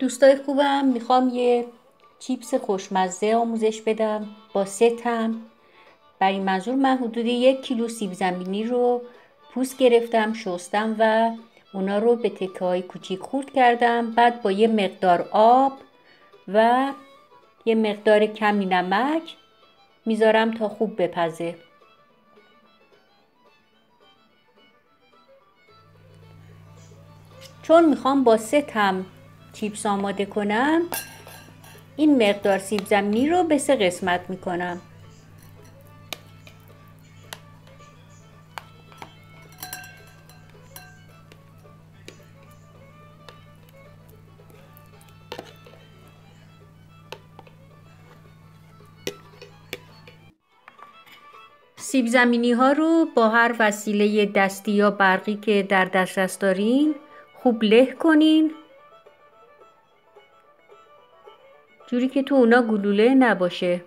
دوستای خوبم می‌خوام یه چیپس خوشمزه آموزش بدم با سه تم برای این منظور من حدود یک کیلو سیب زمینی رو پوست گرفتم شستم و اونا رو به تکه های کوچیک خورد کردم. بعد با یه مقدار آب و یه مقدار کمی نمک می‌ذارم تا خوب بپزه. چون می‌خوام با سه تم چیپس آماده کنم. این مقدار سیب زمینی رو به سه قسمت می‌کنم. سیب زمینی ها رو با هر وسیله دستی یا برقی که در دسترس دارین خوب له کنین. جوری که تو اونا گلوله نباشه.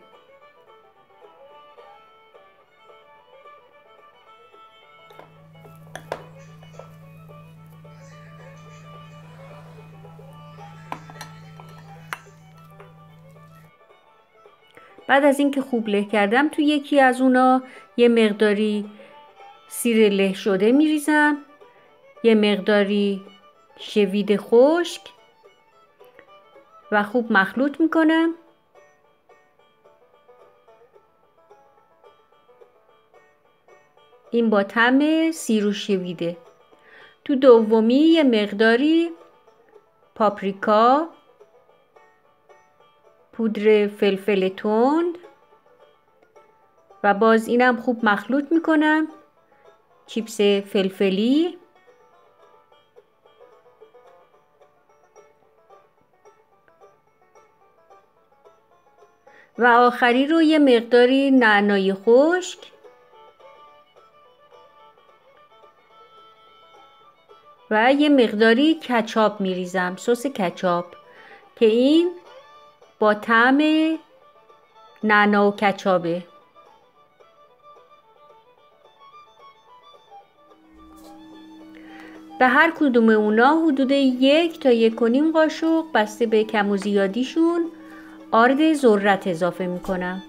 بعد از اینکه خوب له کردم تو یکی از اونا یه مقداری سیر له شده میریزم. یه مقداری شوید خشک. و خوب مخلوط می‌کنم این با طعم سیر و شویده تو دومی یه مقداری پاپریکا پودر فلفل تند و باز اینم خوب مخلوط می‌کنم چیپس فلفلی. و آخری رو یه مقداری نعنای خشک. و یه مقداری کچاپ میریزم سس کچاپ که این با طعم نعنا و کچابه به هر کدوم اونا حدود یک تا یک کنیم قاشق بسته به کم و زیادیشون آرد ذرت اضافه می‌کنم.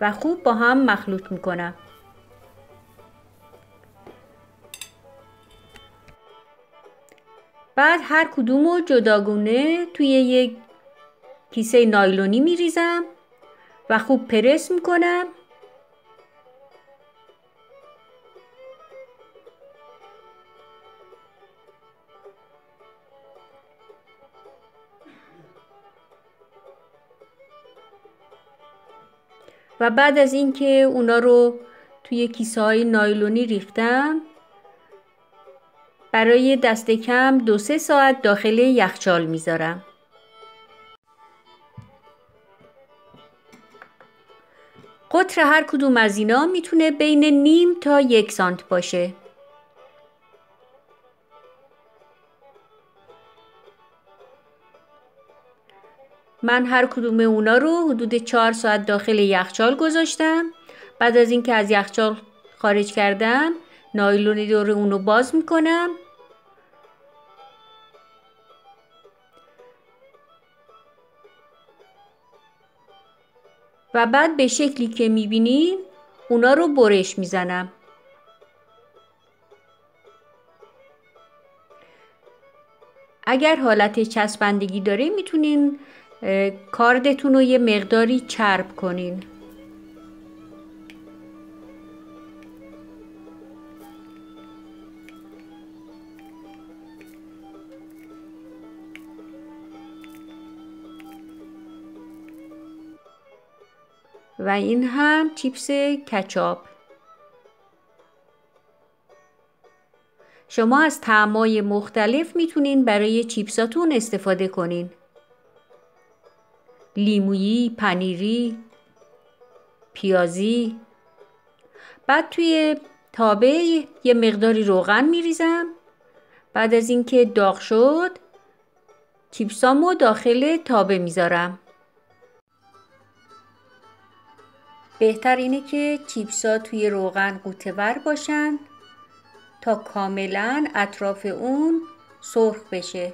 و خوب با هم مخلوط می‌کنم. بعد هر کدوم رو جداگونه توی یک کیسه نایلونی میریزم و خوب پرس می‌کنم. و بعد از اینکه اونا رو توی کیسه های نایلونی ریختم برای دست کم دو سه ساعت داخل یخچال می‌ذارم. قطر هر کدوم از اینا می‌تونه بین نیم تا یک سانت باشه. من هر کدوم اونا رو حدود چهار ساعت داخل یخچال گذاشتم. بعد از اینکه از یخچال خارج کردم نایلونی دور اونو باز می‌کنم و بعد به شکلی که می‌بینین اونا رو برش می‌زنم اگر حالت چسبندگی داره می‌تونین کاردتون رو یه مقداری چرب کنین. و این هم چیپس کچاپ. شما از طعمای مختلف می‌تونین برای چیپساتون استفاده کنین. لیمویی، پنیری، پیازی. بعد توی تابه یه مقداری روغن میریزم. بعد از اینکه داغ شد چیپسامو داخل تابه می‌ذارم. بهتر اینه که چیپسا توی روغن قوطه باشن تا کاملا اطراف اون سرخ بشه.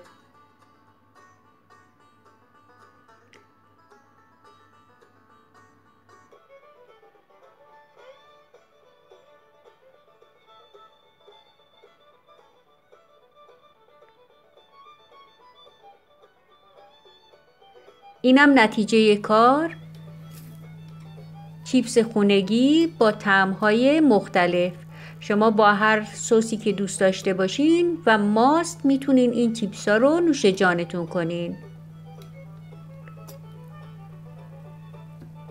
اینم نتیجه کار. چیپس خونگی با تعمهای مختلف. شما با هر سوسی که دوست داشته باشین و ماست می‌تونین این چیپس ها رو نوش جانتون کنین.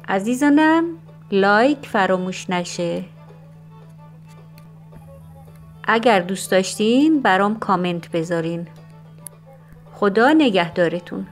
عزیزانم لایک فراموش نشه. اگر دوست داشتین برام کامنت بذارین. خدا نگهدارتون.